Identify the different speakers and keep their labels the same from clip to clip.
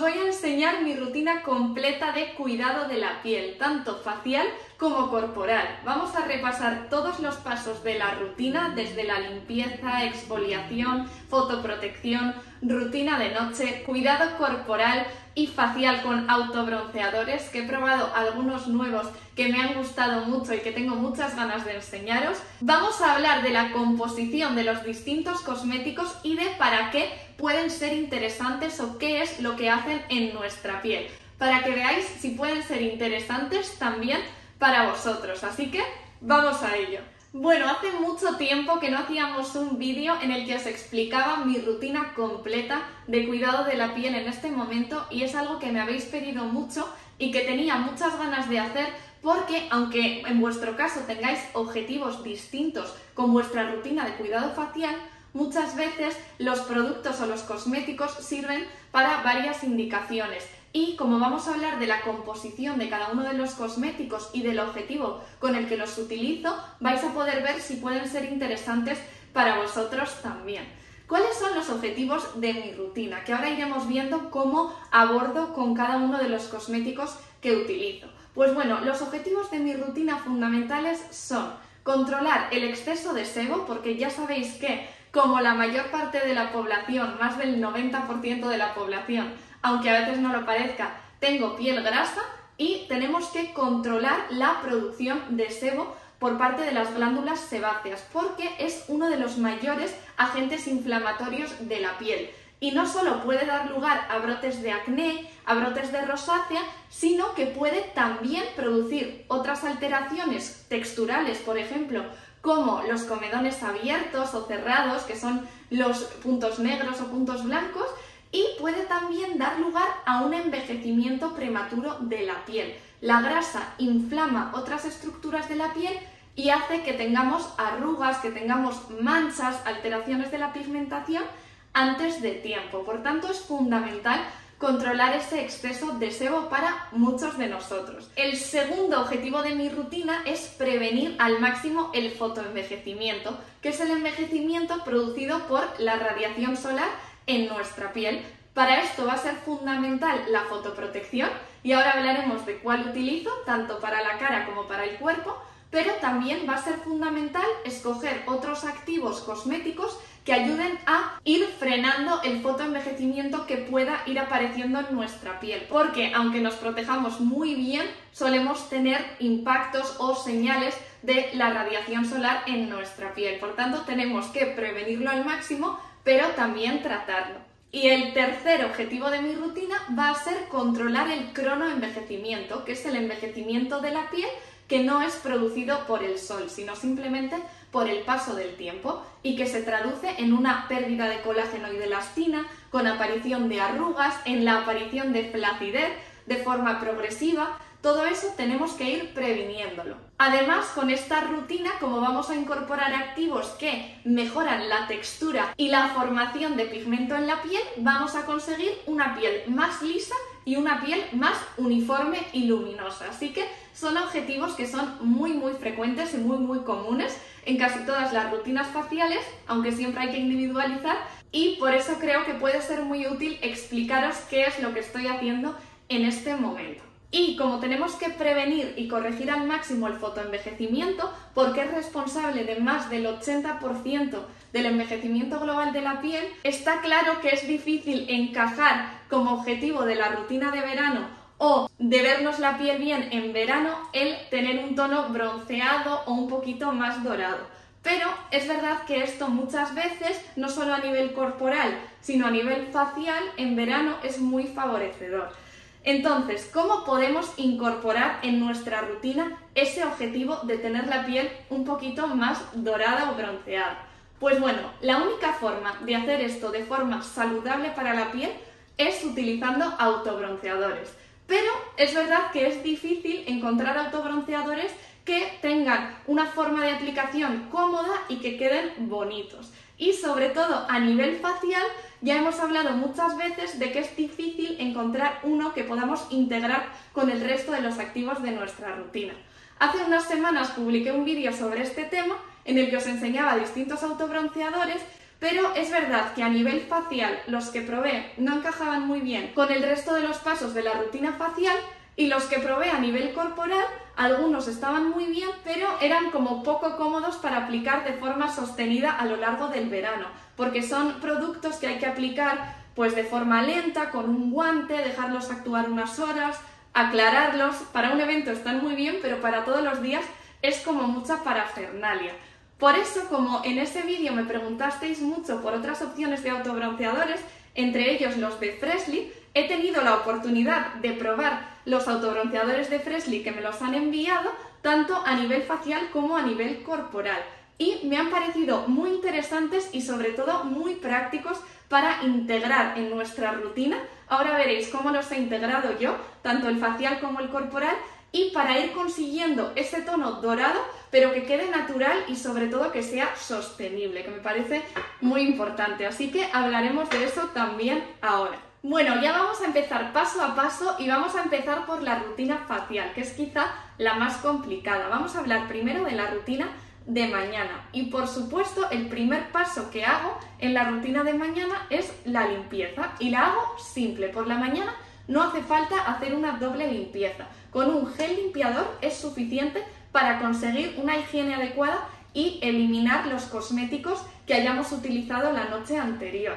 Speaker 1: voy a enseñar mi rutina completa de cuidado de la piel, tanto facial como corporal. Vamos a repasar todos los pasos de la rutina, desde la limpieza, exfoliación, fotoprotección, rutina de noche, cuidado corporal y facial con autobronceadores, que he probado algunos nuevos que me han gustado mucho y que tengo muchas ganas de enseñaros. Vamos a hablar de la composición de los distintos cosméticos y de para qué pueden ser interesantes o qué es lo que hacen en nuestra piel, para que veáis si pueden ser interesantes también para vosotros. Así que vamos a ello. Bueno, hace mucho tiempo que no hacíamos un vídeo en el que os explicaba mi rutina completa de cuidado de la piel en este momento y es algo que me habéis pedido mucho y que tenía muchas ganas de hacer porque aunque en vuestro caso tengáis objetivos distintos con vuestra rutina de cuidado facial, muchas veces los productos o los cosméticos sirven para varias indicaciones y como vamos a hablar de la composición de cada uno de los cosméticos y del objetivo con el que los utilizo, vais a poder ver si pueden ser interesantes para vosotros también. ¿Cuáles son los objetivos de mi rutina? Que ahora iremos viendo cómo abordo con cada uno de los cosméticos que utilizo. Pues bueno, los objetivos de mi rutina fundamentales son controlar el exceso de sebo, porque ya sabéis que como la mayor parte de la población, más del 90% de la población, aunque a veces no lo parezca, tengo piel grasa y tenemos que controlar la producción de sebo por parte de las glándulas sebáceas, porque es uno de los mayores agentes inflamatorios de la piel. Y no solo puede dar lugar a brotes de acné, a brotes de rosácea, sino que puede también producir otras alteraciones texturales, por ejemplo, como los comedones abiertos o cerrados, que son los puntos negros o puntos blancos, y puede también dar lugar a un envejecimiento prematuro de la piel. La grasa inflama otras estructuras de la piel y hace que tengamos arrugas, que tengamos manchas, alteraciones de la pigmentación antes de tiempo. Por tanto, es fundamental controlar ese exceso de sebo para muchos de nosotros. El segundo objetivo de mi rutina es prevenir al máximo el fotoenvejecimiento, que es el envejecimiento producido por la radiación solar en nuestra piel. Para esto va a ser fundamental la fotoprotección y ahora hablaremos de cuál utilizo, tanto para la cara como para el cuerpo, pero también va a ser fundamental escoger otros activos cosméticos que ayuden a ir frenando el fotoenvejecimiento que pueda ir apareciendo en nuestra piel. Porque aunque nos protejamos muy bien, solemos tener impactos o señales de la radiación solar en nuestra piel. Por tanto, tenemos que prevenirlo al máximo pero también tratarlo. Y el tercer objetivo de mi rutina va a ser controlar el cronoenvejecimiento, que es el envejecimiento de la piel que no es producido por el sol, sino simplemente por el paso del tiempo y que se traduce en una pérdida de colágeno y de elastina, con aparición de arrugas, en la aparición de flacidez de forma progresiva, todo eso tenemos que ir previniéndolo. Además, con esta rutina, como vamos a incorporar activos que mejoran la textura y la formación de pigmento en la piel, vamos a conseguir una piel más lisa y una piel más uniforme y luminosa. Así que son objetivos que son muy muy frecuentes y muy muy comunes en casi todas las rutinas faciales, aunque siempre hay que individualizar y por eso creo que puede ser muy útil explicaros qué es lo que estoy haciendo en este momento. Y como tenemos que prevenir y corregir al máximo el fotoenvejecimiento, porque es responsable de más del 80% del envejecimiento global de la piel, está claro que es difícil encajar como objetivo de la rutina de verano o de vernos la piel bien en verano el tener un tono bronceado o un poquito más dorado. Pero es verdad que esto muchas veces, no solo a nivel corporal, sino a nivel facial, en verano es muy favorecedor. Entonces, ¿cómo podemos incorporar en nuestra rutina ese objetivo de tener la piel un poquito más dorada o bronceada? Pues bueno, la única forma de hacer esto de forma saludable para la piel es utilizando autobronceadores. Pero es verdad que es difícil encontrar autobronceadores que tengan una forma de aplicación cómoda y que queden bonitos. Y sobre todo a nivel facial, ya hemos hablado muchas veces de que es difícil encontrar uno que podamos integrar con el resto de los activos de nuestra rutina. Hace unas semanas publiqué un vídeo sobre este tema en el que os enseñaba distintos autobronceadores, pero es verdad que a nivel facial los que probé no encajaban muy bien con el resto de los pasos de la rutina facial y los que probé a nivel corporal, algunos estaban muy bien, pero eran como poco cómodos para aplicar de forma sostenida a lo largo del verano, porque son productos que hay que aplicar pues de forma lenta, con un guante, dejarlos actuar unas horas, aclararlos. Para un evento están muy bien, pero para todos los días es como mucha parafernalia. Por eso, como en ese vídeo me preguntasteis mucho por otras opciones de autobronceadores, entre ellos los de Freshly, he tenido la oportunidad de probar los autobronceadores de Freshly que me los han enviado, tanto a nivel facial como a nivel corporal. Y me han parecido muy interesantes y sobre todo muy prácticos para integrar en nuestra rutina. Ahora veréis cómo los he integrado yo, tanto el facial como el corporal, y para ir consiguiendo ese tono dorado, pero que quede natural y sobre todo que sea sostenible, que me parece muy importante. Así que hablaremos de eso también ahora. Bueno, ya vamos a empezar paso a paso y vamos a empezar por la rutina facial, que es quizá la más complicada. Vamos a hablar primero de la rutina de mañana. Y por supuesto, el primer paso que hago en la rutina de mañana es la limpieza. Y la hago simple. Por la mañana no hace falta hacer una doble limpieza. Con un gel limpiador es suficiente para conseguir una higiene adecuada y eliminar los cosméticos que hayamos utilizado la noche anterior.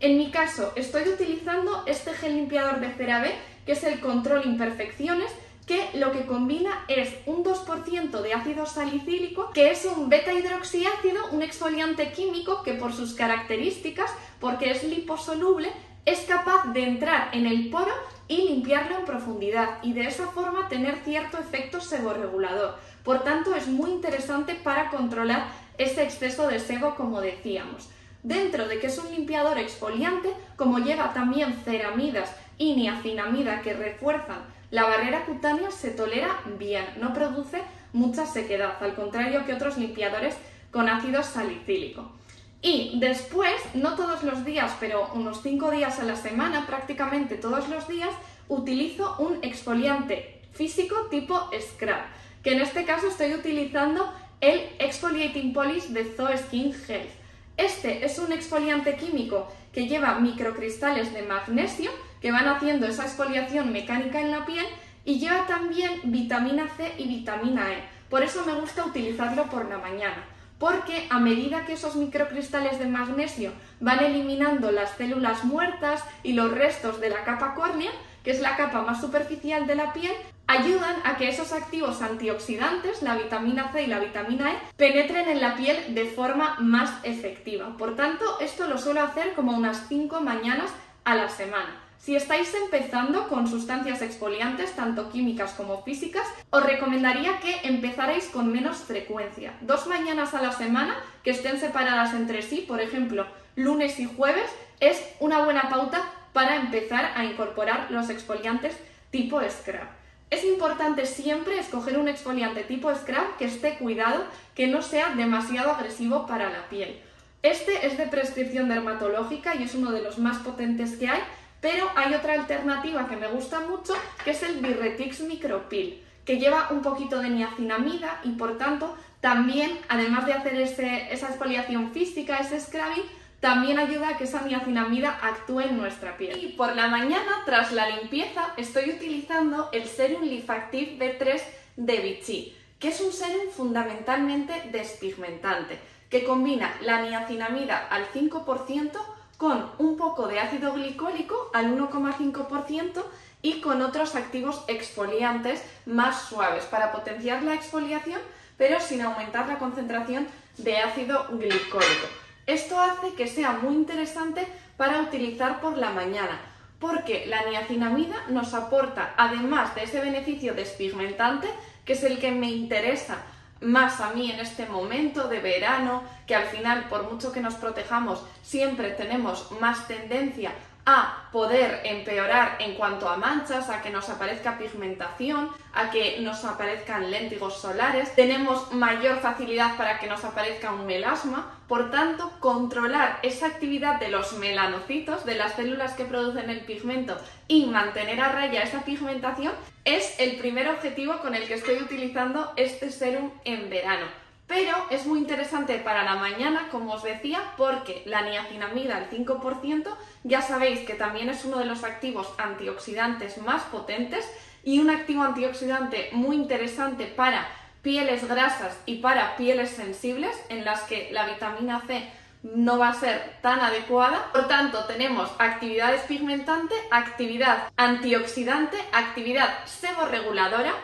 Speaker 1: En mi caso, estoy utilizando este gel limpiador de CeraVe, que es el Control Imperfecciones, que lo que combina es un 2% de ácido salicílico, que es un beta hidroxiácido, un exfoliante químico que por sus características, porque es liposoluble, es capaz de entrar en el poro y limpiarlo en profundidad y de esa forma tener cierto efecto seborregulador. Por tanto, es muy interesante para controlar ese exceso de sebo, como decíamos. Dentro de que es un limpiador exfoliante, como lleva también ceramidas y niacinamida que refuerzan la barrera cutánea, se tolera bien, no produce mucha sequedad, al contrario que otros limpiadores con ácido salicílico. Y después, no todos los días, pero unos 5 días a la semana, prácticamente todos los días, utilizo un exfoliante físico tipo scrub, que en este caso estoy utilizando el Exfoliating Polish de Zoe Skin Health. Este es un exfoliante químico que lleva microcristales de magnesio que van haciendo esa exfoliación mecánica en la piel y lleva también vitamina C y vitamina E. Por eso me gusta utilizarlo por la mañana porque a medida que esos microcristales de magnesio van eliminando las células muertas y los restos de la capa córnea, que es la capa más superficial de la piel, ayudan a que esos activos antioxidantes, la vitamina C y la vitamina E, penetren en la piel de forma más efectiva. Por tanto, esto lo suelo hacer como unas 5 mañanas a la semana. Si estáis empezando con sustancias exfoliantes, tanto químicas como físicas, os recomendaría que empezarais con menos frecuencia. Dos mañanas a la semana que estén separadas entre sí, por ejemplo, lunes y jueves, es una buena pauta para empezar a incorporar los exfoliantes tipo scrub. Es importante siempre escoger un exfoliante tipo scrub que esté cuidado, que no sea demasiado agresivo para la piel. Este es de prescripción dermatológica y es uno de los más potentes que hay pero hay otra alternativa que me gusta mucho, que es el Birretix Micropil, que lleva un poquito de niacinamida y por tanto también, además de hacer esa exfoliación física, ese scrubbing, también ayuda a que esa niacinamida actúe en nuestra piel. Y por la mañana, tras la limpieza, estoy utilizando el Serum Lifactive B3 de Vichy, que es un serum fundamentalmente despigmentante, que combina la niacinamida al 5% con un poco de ácido glicólico al 1,5% y con otros activos exfoliantes más suaves para potenciar la exfoliación pero sin aumentar la concentración de ácido glicólico. Esto hace que sea muy interesante para utilizar por la mañana porque la niacinamida nos aporta, además de ese beneficio despigmentante, que es el que me interesa más a mí en este momento de verano, que al final, por mucho que nos protejamos, siempre tenemos más tendencia a poder empeorar en cuanto a manchas, a que nos aparezca pigmentación, a que nos aparezcan léntigos solares, tenemos mayor facilidad para que nos aparezca un melasma, por tanto, controlar esa actividad de los melanocitos, de las células que producen el pigmento y mantener a raya esa pigmentación es el primer objetivo con el que estoy utilizando este serum en verano. Pero es muy interesante para la mañana, como os decía, porque la niacinamida al 5% ya sabéis que también es uno de los activos antioxidantes más potentes y un activo antioxidante muy interesante para pieles grasas y para pieles sensibles en las que la vitamina C no va a ser tan adecuada. Por tanto, tenemos actividad despigmentante, actividad antioxidante, actividad seborreguladora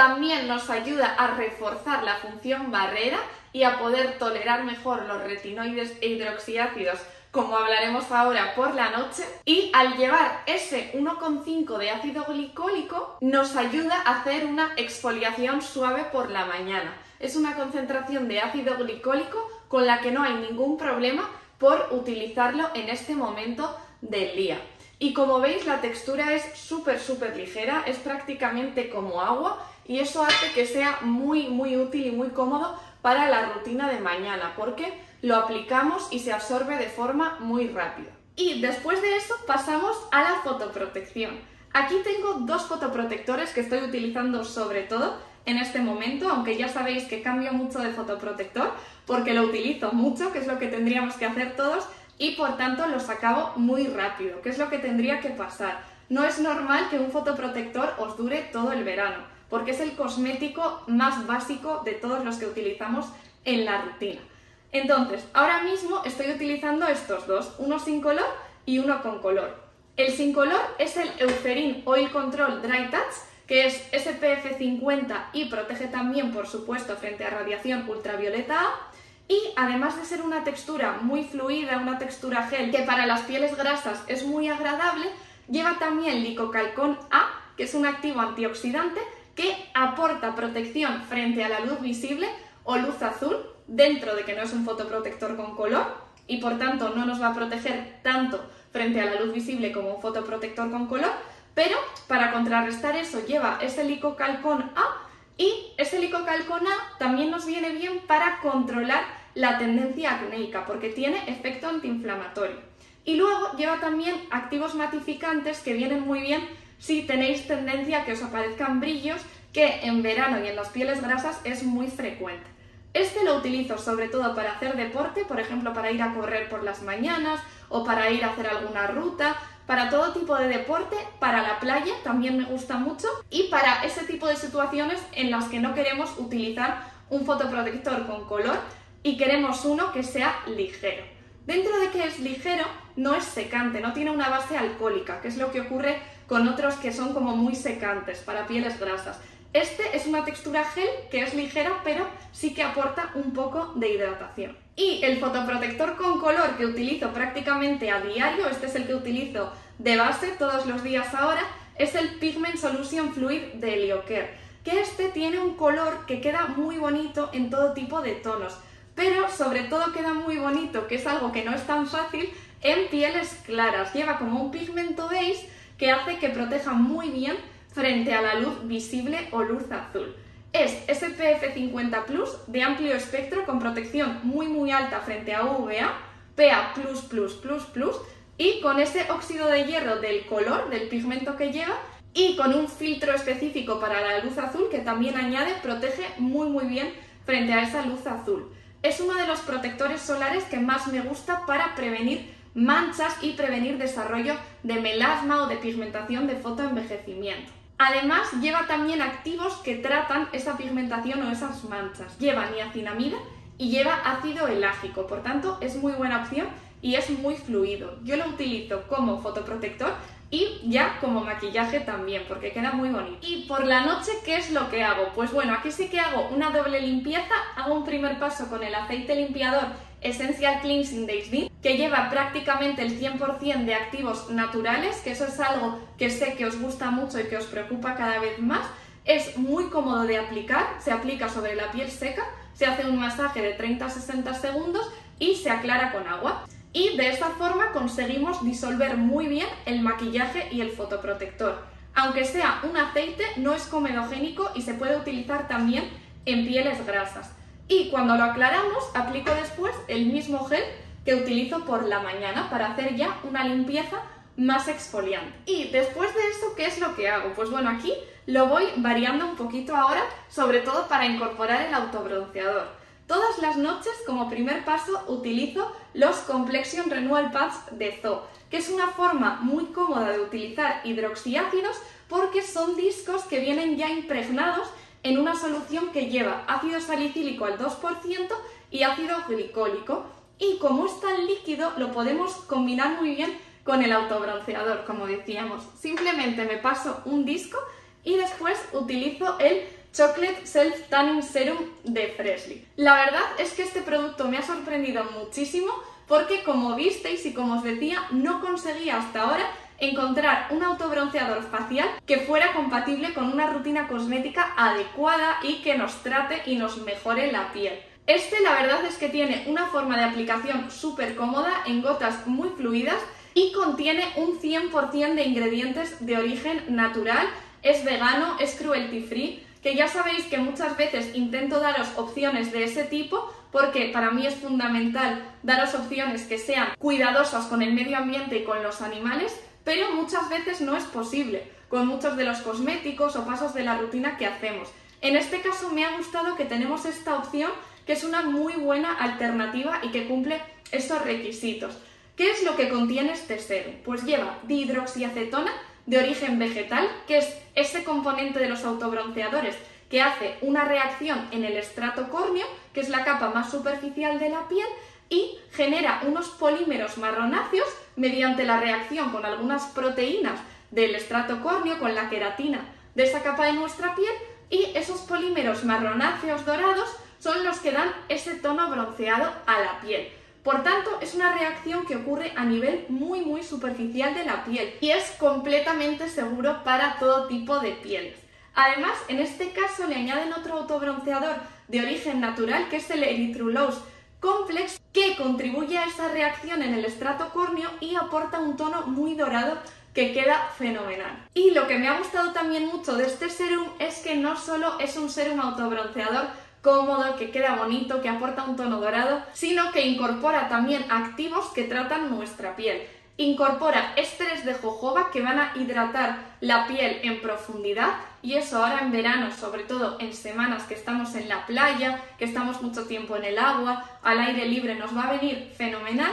Speaker 1: también nos ayuda a reforzar la función barrera y a poder tolerar mejor los retinoides e hidroxiácidos como hablaremos ahora por la noche, y al llevar ese 1,5 de ácido glicólico nos ayuda a hacer una exfoliación suave por la mañana. Es una concentración de ácido glicólico con la que no hay ningún problema por utilizarlo en este momento del día. Y como veis la textura es súper súper ligera, es prácticamente como agua y eso hace que sea muy, muy útil y muy cómodo para la rutina de mañana, porque lo aplicamos y se absorbe de forma muy rápida. Y después de eso pasamos a la fotoprotección. Aquí tengo dos fotoprotectores que estoy utilizando sobre todo en este momento, aunque ya sabéis que cambio mucho de fotoprotector porque lo utilizo mucho, que es lo que tendríamos que hacer todos, y por tanto los acabo muy rápido, que es lo que tendría que pasar. No es normal que un fotoprotector os dure todo el verano porque es el cosmético más básico de todos los que utilizamos en la rutina. Entonces, ahora mismo estoy utilizando estos dos, uno sin color y uno con color. El sin color es el Eucerin Oil Control Dry Touch, que es SPF 50 y protege también, por supuesto, frente a radiación ultravioleta A. Y además de ser una textura muy fluida, una textura gel que para las pieles grasas es muy agradable, lleva también licocalcón A, que es un activo antioxidante que aporta protección frente a la luz visible o luz azul, dentro de que no es un fotoprotector con color y por tanto no nos va a proteger tanto frente a la luz visible como un fotoprotector con color, pero para contrarrestar eso lleva ese licocalcón A y ese licocalcón A también nos viene bien para controlar la tendencia acnéica porque tiene efecto antiinflamatorio. Y luego lleva también activos matificantes que vienen muy bien si tenéis tendencia a que os aparezcan brillos, que en verano y en las pieles grasas es muy frecuente. Este lo utilizo sobre todo para hacer deporte, por ejemplo para ir a correr por las mañanas o para ir a hacer alguna ruta, para todo tipo de deporte, para la playa también me gusta mucho y para ese tipo de situaciones en las que no queremos utilizar un fotoprotector con color y queremos uno que sea ligero. Dentro de que es ligero, no es secante, no tiene una base alcohólica, que es lo que ocurre con otros que son como muy secantes para pieles grasas. Este es una textura gel que es ligera, pero sí que aporta un poco de hidratación. Y el fotoprotector con color que utilizo prácticamente a diario, este es el que utilizo de base todos los días ahora, es el Pigment Solution Fluid de Heliocare, que este tiene un color que queda muy bonito en todo tipo de tonos, pero sobre todo queda muy bonito, que es algo que no es tan fácil, en pieles claras. Lleva como un pigmento beige que hace que proteja muy bien frente a la luz visible o luz azul. Es SPF 50 Plus de amplio espectro con protección muy muy alta frente a UVA, PA+++++, y con ese óxido de hierro del color del pigmento que lleva y con un filtro específico para la luz azul que también añade, protege muy muy bien frente a esa luz azul. Es uno de los protectores solares que más me gusta para prevenir manchas y prevenir desarrollo de melasma o de pigmentación de fotoenvejecimiento. Además, lleva también activos que tratan esa pigmentación o esas manchas. Lleva niacinamida y lleva ácido elágico, por tanto es muy buena opción y es muy fluido. Yo lo utilizo como fotoprotector y ya como maquillaje también, porque queda muy bonito. Y por la noche, ¿qué es lo que hago? Pues bueno, aquí sí que hago una doble limpieza, hago un primer paso con el aceite limpiador Essential Cleansing Day que lleva prácticamente el 100% de activos naturales, que eso es algo que sé que os gusta mucho y que os preocupa cada vez más. Es muy cómodo de aplicar, se aplica sobre la piel seca, se hace un masaje de 30 a 60 segundos y se aclara con agua. Y de esta forma conseguimos disolver muy bien el maquillaje y el fotoprotector. Aunque sea un aceite, no es comedogénico y se puede utilizar también en pieles grasas. Y cuando lo aclaramos, aplico después el mismo gel que utilizo por la mañana para hacer ya una limpieza más exfoliante. Y después de eso, ¿qué es lo que hago? Pues bueno, aquí lo voy variando un poquito ahora, sobre todo para incorporar el autobronceador. Todas las noches, como primer paso, utilizo los Complexion Renewal Pads de Zoo, que es una forma muy cómoda de utilizar hidroxiácidos porque son discos que vienen ya impregnados en una solución que lleva ácido salicílico al 2% y ácido glicólico. Y como es tan líquido, lo podemos combinar muy bien con el autobronceador, como decíamos. Simplemente me paso un disco y después utilizo el Chocolate Self Tanning Serum de Freshly. La verdad es que este producto me ha sorprendido muchísimo porque como visteis y como os decía, no conseguía hasta ahora encontrar un autobronceador facial que fuera compatible con una rutina cosmética adecuada y que nos trate y nos mejore la piel. Este la verdad es que tiene una forma de aplicación súper cómoda en gotas muy fluidas y contiene un 100% de ingredientes de origen natural, es vegano, es cruelty free, que ya sabéis que muchas veces intento daros opciones de ese tipo porque para mí es fundamental daros opciones que sean cuidadosas con el medio ambiente y con los animales, pero muchas veces no es posible con muchos de los cosméticos o pasos de la rutina que hacemos. En este caso me ha gustado que tenemos esta opción que es una muy buena alternativa y que cumple estos requisitos. ¿Qué es lo que contiene este serum? Pues lleva dihidroxiacetona de origen vegetal, que es ese componente de los autobronceadores que hace una reacción en el estrato córneo, que es la capa más superficial de la piel, y genera unos polímeros marronáceos mediante la reacción con algunas proteínas del estrato córneo, con la queratina de esa capa de nuestra piel, y esos polímeros marronáceos dorados son los que dan ese tono bronceado a la piel. Por tanto, es una reacción que ocurre a nivel muy muy superficial de la piel y es completamente seguro para todo tipo de pieles. Además, en este caso le añaden otro autobronceador de origen natural que es el Erythrulose Complex que contribuye a esa reacción en el estrato córneo y aporta un tono muy dorado que queda fenomenal. Y lo que me ha gustado también mucho de este serum es que no solo es un serum autobronceador cómodo, que queda bonito, que aporta un tono dorado, sino que incorpora también activos que tratan nuestra piel. Incorpora ésteres de jojoba que van a hidratar la piel en profundidad y eso ahora en verano, sobre todo en semanas que estamos en la playa, que estamos mucho tiempo en el agua, al aire libre, nos va a venir fenomenal.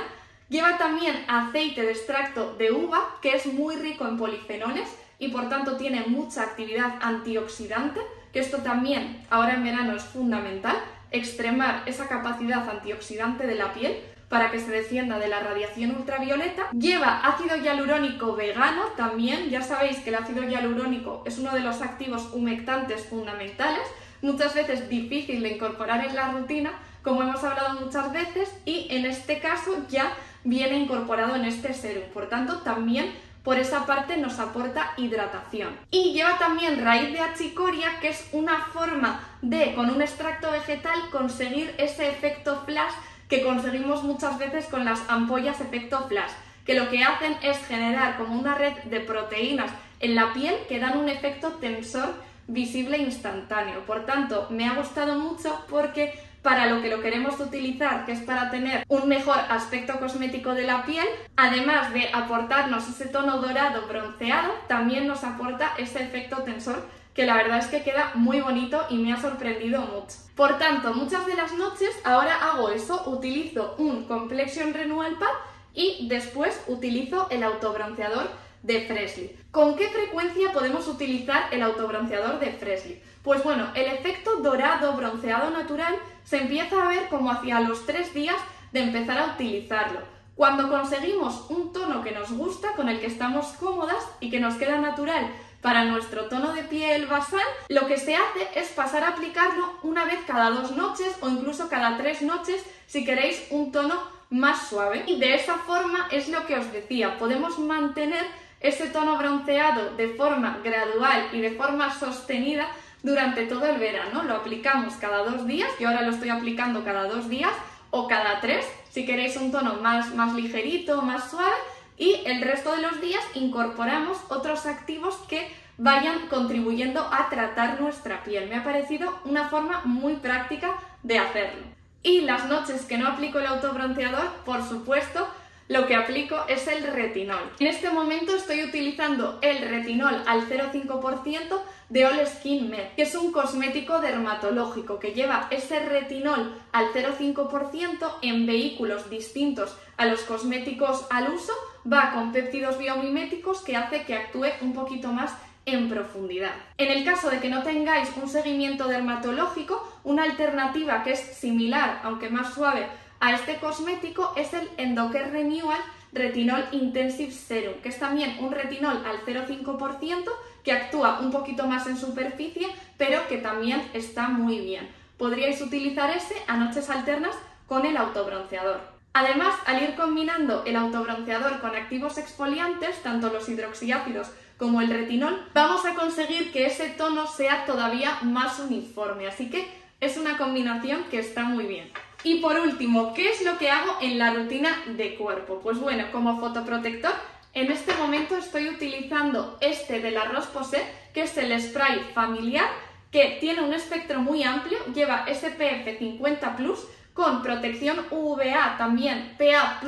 Speaker 1: Lleva también aceite de extracto de uva, que es muy rico en polifenoles y por tanto tiene mucha actividad antioxidante que esto también ahora en verano es fundamental, extremar esa capacidad antioxidante de la piel para que se defienda de la radiación ultravioleta. Lleva ácido hialurónico vegano también, ya sabéis que el ácido hialurónico es uno de los activos humectantes fundamentales, muchas veces difícil de incorporar en la rutina, como hemos hablado muchas veces, y en este caso ya viene incorporado en este serum, por tanto también por esa parte nos aporta hidratación. Y lleva también raíz de achicoria, que es una forma de, con un extracto vegetal, conseguir ese efecto flash que conseguimos muchas veces con las ampollas efecto flash, que lo que hacen es generar como una red de proteínas en la piel que dan un efecto tensor visible instantáneo. Por tanto, me ha gustado mucho porque para lo que lo queremos utilizar, que es para tener un mejor aspecto cosmético de la piel, además de aportarnos ese tono dorado bronceado, también nos aporta ese efecto tensor que la verdad es que queda muy bonito y me ha sorprendido mucho. Por tanto, muchas de las noches ahora hago eso, utilizo un Complexion Renewal Pad y después utilizo el autobronceador de Freshly. ¿Con qué frecuencia podemos utilizar el autobronceador de Freshly? Pues bueno, el efecto dorado bronceado natural se empieza a ver como hacia los tres días de empezar a utilizarlo. Cuando conseguimos un tono que nos gusta, con el que estamos cómodas y que nos queda natural para nuestro tono de piel basal, lo que se hace es pasar a aplicarlo una vez cada dos noches o incluso cada tres noches si queréis un tono más suave. Y de esa forma es lo que os decía, podemos mantener ese tono bronceado de forma gradual y de forma sostenida durante todo el verano. Lo aplicamos cada dos días, yo ahora lo estoy aplicando cada dos días o cada tres, si queréis un tono más, más ligerito, más suave, y el resto de los días incorporamos otros activos que vayan contribuyendo a tratar nuestra piel. Me ha parecido una forma muy práctica de hacerlo. Y las noches que no aplico el autobronceador, por supuesto, lo que aplico es el retinol. En este momento estoy utilizando el retinol al 0,5% de All Skin Med, que es un cosmético dermatológico que lleva ese retinol al 0,5% en vehículos distintos a los cosméticos al uso, va con péptidos biomiméticos que hace que actúe un poquito más en profundidad. En el caso de que no tengáis un seguimiento dermatológico, una alternativa que es similar, aunque más suave, a este cosmético es el Endocare Renewal Retinol Intensive Serum, que es también un retinol al 0,5% que actúa un poquito más en superficie, pero que también está muy bien. Podríais utilizar ese a noches alternas con el autobronceador. Además, al ir combinando el autobronceador con activos exfoliantes, tanto los hidroxiácidos como el retinol, vamos a conseguir que ese tono sea todavía más uniforme. Así que es una combinación que está muy bien. Y por último, ¿qué es lo que hago en la rutina de cuerpo? Pues bueno, como fotoprotector, en este momento estoy utilizando este de la Roche que es el spray familiar, que tiene un espectro muy amplio, lleva SPF 50+, con protección UVA también PA++++,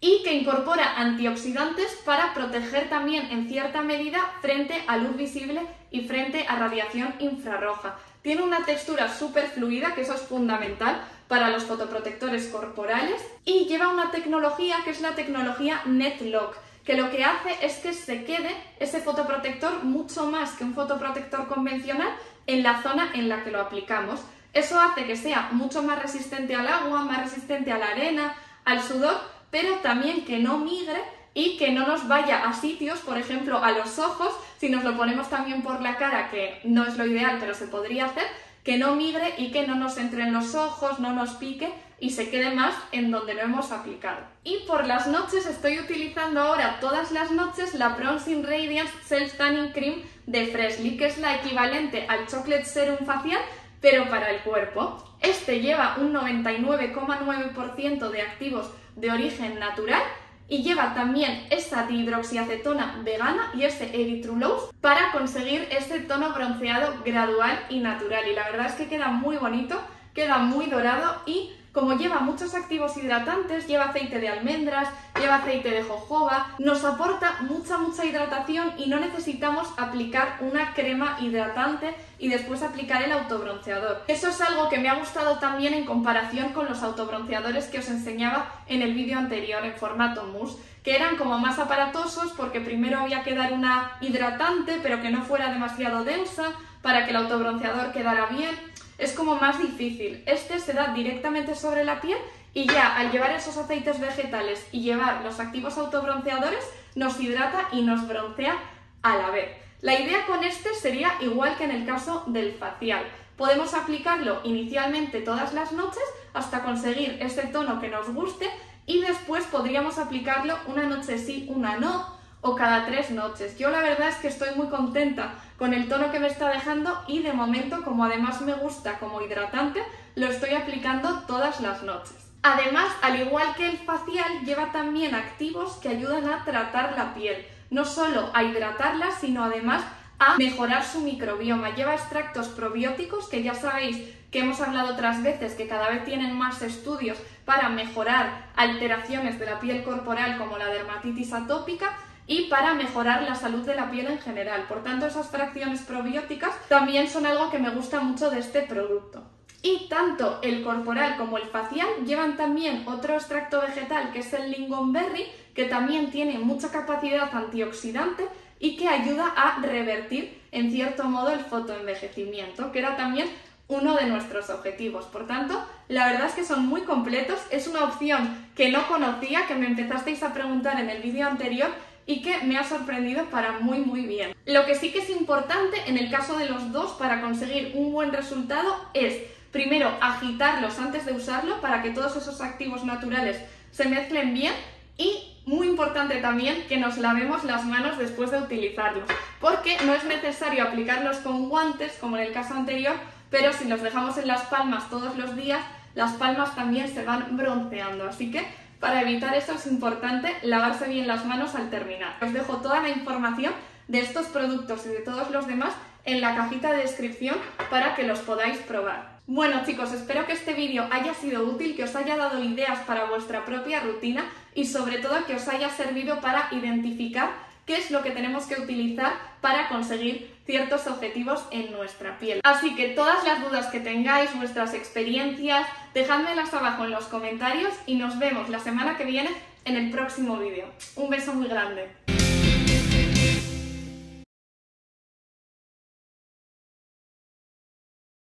Speaker 1: y que incorpora antioxidantes para proteger también en cierta medida frente a luz visible y frente a radiación infrarroja. Tiene una textura súper fluida, que eso es fundamental para los fotoprotectores corporales, y lleva una tecnología que es la tecnología NetLock, que lo que hace es que se quede ese fotoprotector mucho más que un fotoprotector convencional en la zona en la que lo aplicamos. Eso hace que sea mucho más resistente al agua, más resistente a la arena, al sudor, pero también que no migre y que no nos vaya a sitios, por ejemplo, a los ojos, si nos lo ponemos también por la cara, que no es lo ideal, pero se podría hacer, que no migre y que no nos entre en los ojos, no nos pique y se quede más en donde lo hemos aplicado. Y por las noches estoy utilizando ahora todas las noches la Bronzing Radiance Self Tanning Cream de Freshly, que es la equivalente al Chocolate Serum facial, pero para el cuerpo. Este lleva un 99,9% de activos de origen natural y lleva también esta dihidroxiacetona vegana y este Erythrulose para conseguir este tono bronceado gradual y natural. Y la verdad es que queda muy bonito, queda muy dorado y como lleva muchos activos hidratantes, lleva aceite de almendras, lleva aceite de jojoba, nos aporta mucha, mucha hidratación y no necesitamos aplicar una crema hidratante y después aplicar el autobronceador. Eso es algo que me ha gustado también en comparación con los autobronceadores que os enseñaba en el vídeo anterior en formato mousse, que eran como más aparatosos porque primero había que dar una hidratante pero que no fuera demasiado densa para que el autobronceador quedara bien es como más difícil. Este se da directamente sobre la piel y ya al llevar esos aceites vegetales y llevar los activos autobronceadores nos hidrata y nos broncea a la vez. La idea con este sería igual que en el caso del facial. Podemos aplicarlo inicialmente todas las noches hasta conseguir ese tono que nos guste y después podríamos aplicarlo una noche sí, una no, o cada tres noches. Yo la verdad es que estoy muy contenta con el tono que me está dejando y de momento, como además me gusta como hidratante, lo estoy aplicando todas las noches. Además, al igual que el facial, lleva también activos que ayudan a tratar la piel, no solo a hidratarla, sino además a mejorar su microbioma. Lleva extractos probióticos que ya sabéis que hemos hablado otras veces que cada vez tienen más estudios para mejorar alteraciones de la piel corporal como la dermatitis atópica y para mejorar la salud de la piel en general. Por tanto, esas fracciones probióticas también son algo que me gusta mucho de este producto. Y tanto el corporal como el facial llevan también otro extracto vegetal que es el lingonberry, que también tiene mucha capacidad antioxidante y que ayuda a revertir en cierto modo el fotoenvejecimiento, que era también uno de nuestros objetivos. Por tanto, la verdad es que son muy completos, es una opción que no conocía, que me empezasteis a preguntar en el vídeo anterior y que me ha sorprendido para muy muy bien. Lo que sí que es importante en el caso de los dos para conseguir un buen resultado es primero agitarlos antes de usarlo para que todos esos activos naturales se mezclen bien y muy importante también que nos lavemos las manos después de utilizarlos, porque no es necesario aplicarlos con guantes como en el caso anterior, pero si los dejamos en las palmas todos los días, las palmas también se van bronceando, así que para evitar esto es importante lavarse bien las manos al terminar. Os dejo toda la información de estos productos y de todos los demás en la cajita de descripción para que los podáis probar. Bueno chicos, espero que este vídeo haya sido útil, que os haya dado ideas para vuestra propia rutina y sobre todo que os haya servido para identificar qué es lo que tenemos que utilizar para conseguir ciertos objetivos en nuestra piel. Así que todas las dudas que tengáis, vuestras experiencias, dejádmelas abajo en los comentarios y nos vemos la semana que viene en el próximo vídeo. Un beso muy grande.